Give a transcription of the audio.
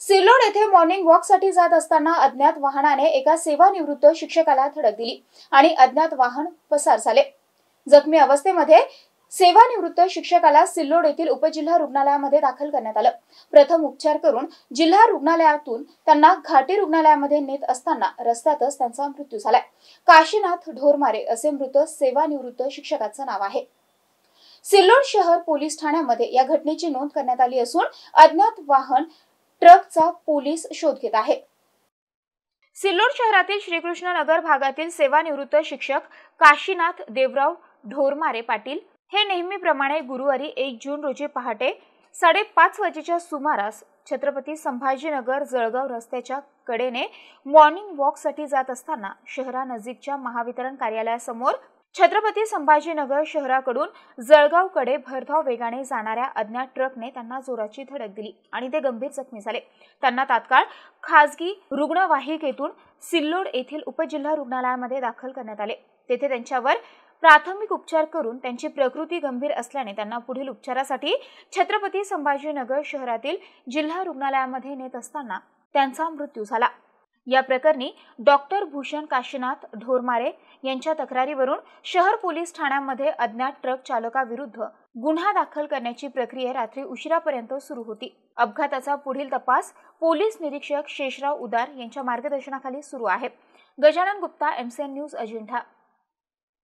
सिल्लोड येथे मॉर्निंग वॉकसाठी जात असताना अज्ञात वाहनाने एका सेवानिवृत्त शिक्षकाला धडक दिली आणि अज्ञात वाहन पसार झाले. जखमी अवस्थेमध्ये सेवानिवृत्त शिक्षकाला सिल्लोड येथील उपजिल्हा रुग्णालयामध्ये दाखल करण्यात आलं. प्रथम उपचार करून जिल्हा रुग्णालयातून त्यांना घाटी रुग्णालयामध्ये नेत असताना रस्त्यातच त्यांचा मृत्यू झालाय. काशीनाथ ढोरमारे असे मृत सेवानिवृत्त शिक्षकाचं नाव आहे. सिल्लोड शहर पोलीस ठाण्यामध्ये या घटनेची नोंद करण्यात आली असून अज्ञात वाहन ट्रकचा पोलीस शोध घेत आहे. सिल्लोड शहरातील श्रीकृष्ण नगर भागातील सेवानिवृत्त शिक्षक काशीनाथ देवराव ढोरमारे पाटील हे नेहमीप्रमाणे गुरुवारी एक जून रोजी पहाटे साडेपाच वाजेच्या सुमारास छत्रपती संभाजीनगर जळगाव रस्त्याच्या कडेने मॉर्निंग वॉकसाठी जात असताना शहरानजीकच्या महावितरण कार्यालयासमोर छत्रपती संभाजीनगर शहराकडून जळगावकडे भरधाव वेगाने जाणाऱ्या अज्ञात ट्रकने त्यांना जोराची धडक दिली आणि ते गंभीर जखमी झाले. त्यांना तात्काळ खासगी रुग्णवाहिकेतून सिल्लोड येथील उपजिल्हा रुग्णालयामध्ये दाखल करण्यात आले. तेथे त्यांच्यावर प्राथमिक उपचार करून त्यांची प्रकृती गंभीर असल्याने त्यांना पुढील उपचारासाठी छत्रपती संभाजीनगर शहरातील जिल्हा रुग्णालयामध्ये नेत असताना त्यांचा मृत्यू झाला. या प्रकरणी डॉक्टर भूषण काशीनाथ ढोरमारे यांच्या तक्रारीवरून शहर पोलीस ठाण्यामध्ये अज्ञात ट्रक चालकाविरुद्ध गुन्हा दाखल करण्याची प्रक्रिया रात्री उशिरापर्यंत सुरू होती. अपघाताचा पुढील तपास पोलीस निरीक्षक शेषराव उदार यांच्या मार्गदर्शनाखाली सुरू आहे. Gajanan Gupta MCN news Ajanta.